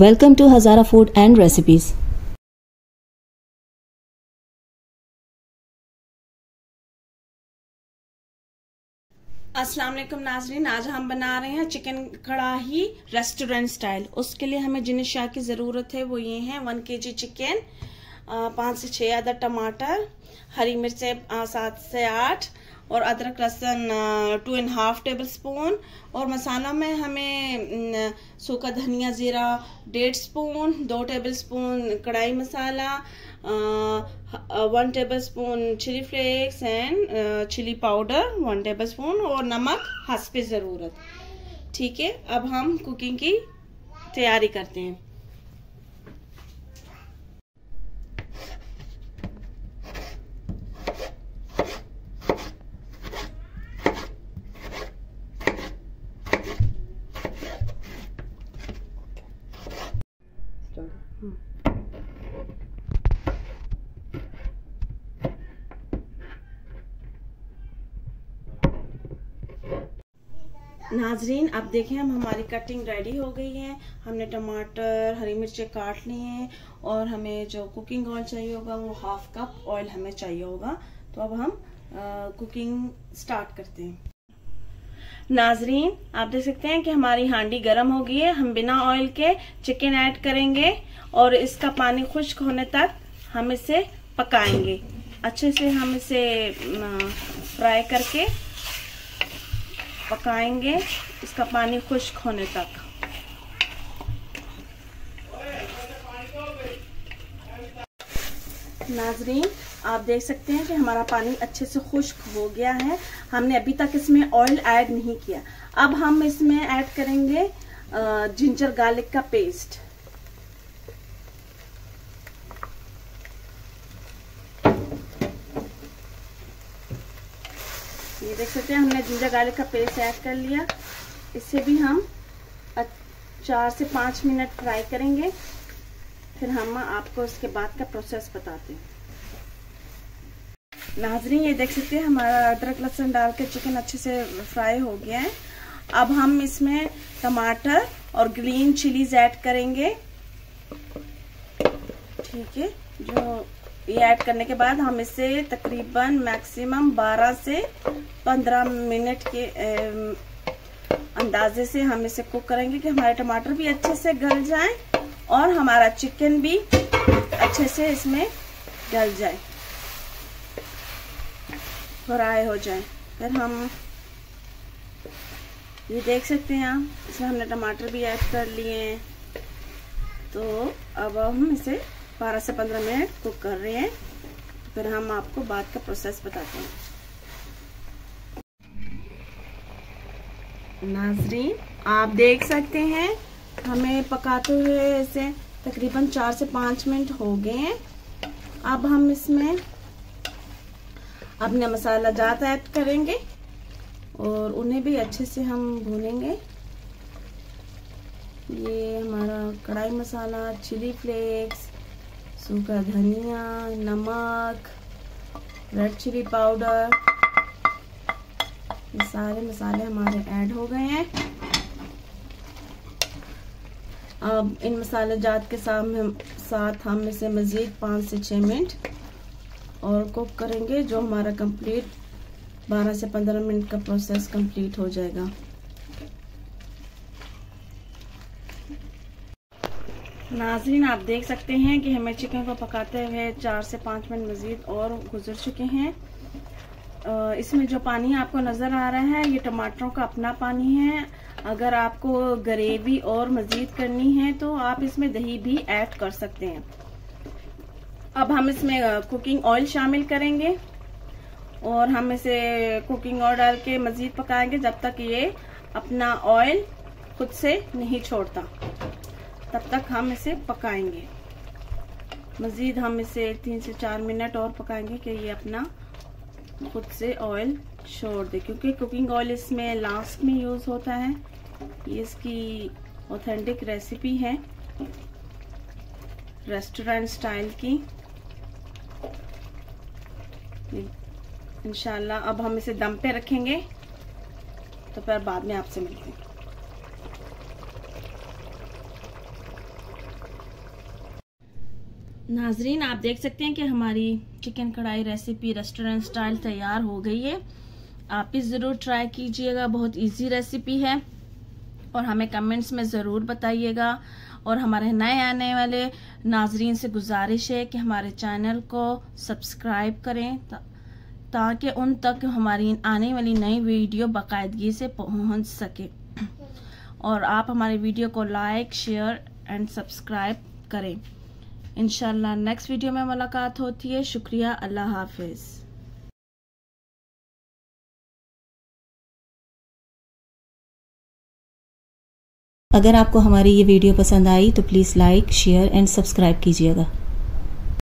Welcome to Hazara food and recipes अस्सलाम वालेकुम नाजरीन। आज हम बना रहे हैं चिकन कढ़ाही रेस्टोरेंट स्टाइल उसके लिए हमें जिन शाह की ज़रूरत है, वो ये हैं वन के जी चिकन पाँच से छः अदर टमाटर, हरी मिर्चें सात से आठ, और अदरक लहसुन two and half tablespoon और मसाला में हमें सूखा धनिया ज़ीरा डेढ़ स्पून दो tablespoon kadai masala one tablespoon chili flakes and chili powder one tablespoon और नमक हंस पे ज़रूरत। ठीक है, अब हम कुकिंग की तैयारी करते हैं। नाजरीन अब देखें हम हमारी कटिंग रेडी हो गई है। हमने टमाटर हरी मिर्चें काट ली हैं और हमें जो कुकिंग ऑयल चाहिए होगा वो हाफ़ कप ऑयल हमें चाहिए होगा। तो अब हम आ, कुकिंग स्टार्ट करते हैं। नाजरीन आप देख सकते हैं कि हमारी हांडी गर्म हो गई है। हम बिना ऑयल के चिकन ऐड करेंगे और इसका पानी खुश्क होने तक हम इसे पकाएँगे। अच्छे से हम इसे फ्राई करके पकाएँगे। इसका पानी खुश्क होने तक। नाजरीन, आप देख सकते हैं कि हमारा पानी अच्छे से खुश्क हो गया है। हमने अभी तक इसमें ऑयल ऐड नहीं किया। अब हम इसमें ऐड करेंगे जिंजर गार्लिक का पेस्ट ये देख सकते हैं, हमने जिंजर गार्लिक का पेस्ट ऐड कर लिया। इसे भी हम चार से पाँच मिनट फ्राई करेंगे। फिर हम आपको इसके बाद का प्रोसेस बताते हैं। नाजरीन, ये देख सकते हैं, हमारा अदरक लहसुन डाल के चिकन अच्छे से फ्राई हो गया है। अब हम इसमें टमाटर और ग्रीन चिलीज ऐड करेंगे। ठीक है, जो ये ऐड करने के बाद हम इसे तकरीबन मैक्सिमम 12 से 15 मिनट के अंदाजे से हम इसे कुक करेंगे कि हमारे टमाटर भी अच्छे से गल जाएँ और हमारा चिकन भी अच्छे से इसमें गल जाए, फ्राई हो जाए। फिर हम ये देख सकते हैं आप इसमें हमने टमाटर भी ऐड कर लिए हैं। तो अब हम इसे 12 से 15 मिनट कुक कर रहे हैं। फिर हम आपको बाद का प्रोसेस बताते हैं। नाजरीन, आप देख सकते हैं, हमें पकाते हुए इसे तकरीबन चार से पाँच मिनट हो गए हैं। अब हम इसमें अपने मसाला जात ऐड करेंगे और उन्हें भी अच्छे से हम भूनेंगे। ये हमारा कढ़ाई मसाला, चिली फ्लेक्स सूखा धनिया, नमक रेड चिली पाउडर ये सारे मसाले हमारे ऐड हो गए हैं। अब इन मसाले जात के साथ हम साथ हम इसे मज़ीद पाँच से छः मिनट और कुक करेंगे, जो हमारा कंप्लीट 12 से 15 मिनट का प्रोसेस कंप्लीट हो जाएगा। नाजरीन, आप देख सकते हैं कि हमें चिकन को पकाते हुए चार से पाँच मिनट मज़ीद और गुजर चुके हैं। इसमें जो पानी आपको नज़र आ रहा है, ये टमाटरों का अपना पानी है। अगर आपको ग्रेवी और मज़ीद करनी है तो आप इसमें दही भी ऐड कर सकते हैं। अब हम इसमें कुकिंग ऑयल शामिल करेंगे और हम इसे कुकिंग ऑयल डाल के मज़ीद पकाएँगे जब तक ये अपना ऑयल खुद से नहीं छोड़ता। तब तक हम इसे पकाएँगे। मज़ीद हम इसे तीन से चार मिनट और पकाएँगे कि ये अपना खुद से ऑयल छोड़ दे, क्योंकि कुकिंग ऑयल इसमें लास्ट में यूज़ होता है। ये इसकी ऑथेंटिक रेसिपी है रेस्टोरेंट स्टाइल की। इंशाल्लाह अब हम इसे दम पे रखेंगे। तो फिर बाद में आपसे मिलते हैं। नाजरीन, आप देख सकते हैं कि हमारी चिकन कढ़ाई रेसिपी रेस्टोरेंट स्टाइल तैयार हो गई है। आप भी ज़रूर ट्राई कीजिएगा, बहुत इजी रेसिपी है। और हमें कमेंट्स में ज़रूर बताइएगा। और हमारे नए आने वाले नाजरीन से गुजारिश है कि हमारे चैनल को सब्सक्राइब करें ताकि उन तक हमारी आने वाली नई वीडियो बाकायदगी से पहुँच सके। और आप हमारे वीडियो को लाइक शेयर एंड सब्सक्राइब करें। इनशाला नेक्स्ट वीडियो में मुलाकात होती है। शुक्रिया, अल्लाह हाफिज़। अगर आपको हमारी ये वीडियो पसंद आई तो please like share and subscribe कीजिएगा।